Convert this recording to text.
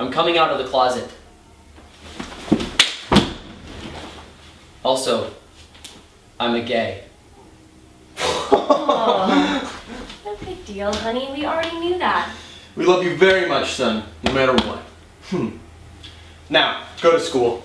I'm coming out of the closet. Also, I'm a gay. Oh, no big deal, honey. We already knew that. We love you very much, son, no matter what. Hmm. Now, go to school.